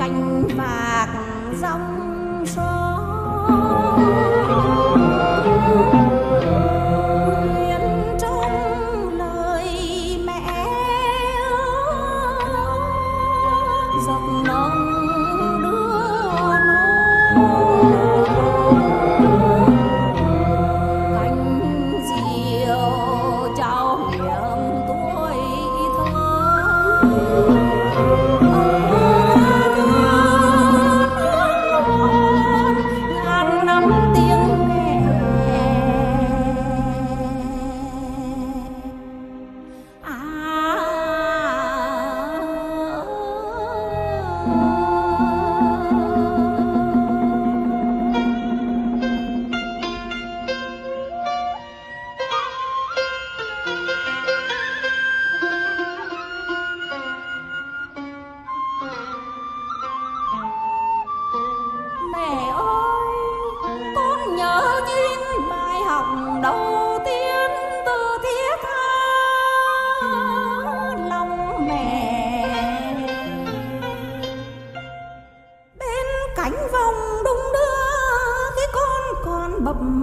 cành bạc rong son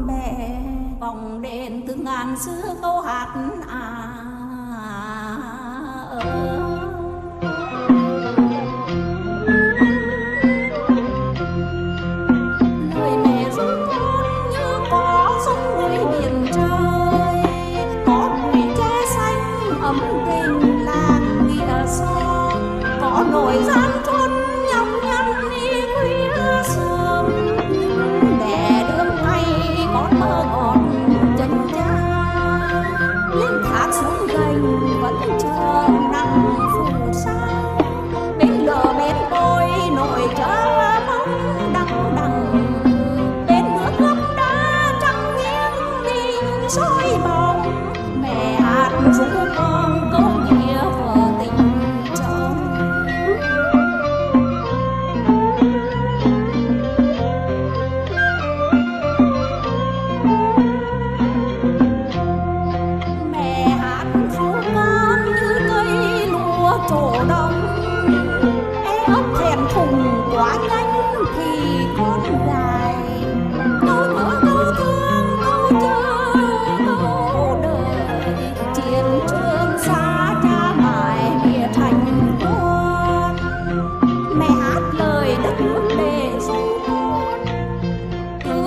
bè vòng đèn từ ngàn xưa câu hát à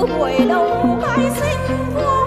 từ buổi đầu khai sinh vuông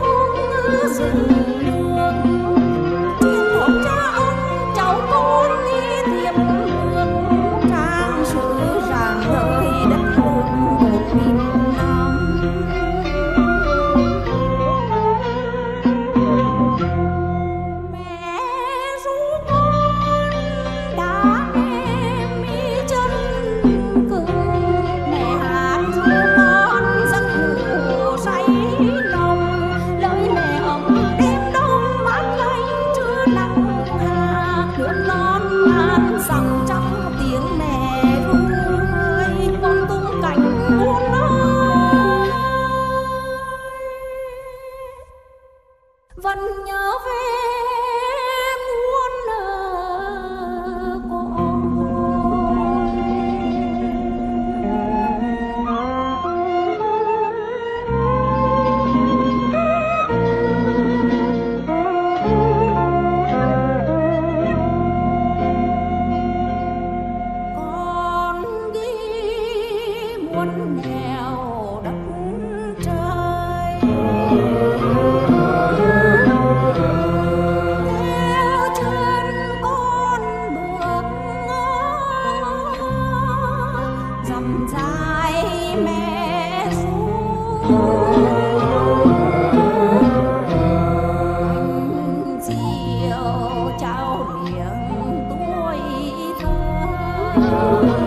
Música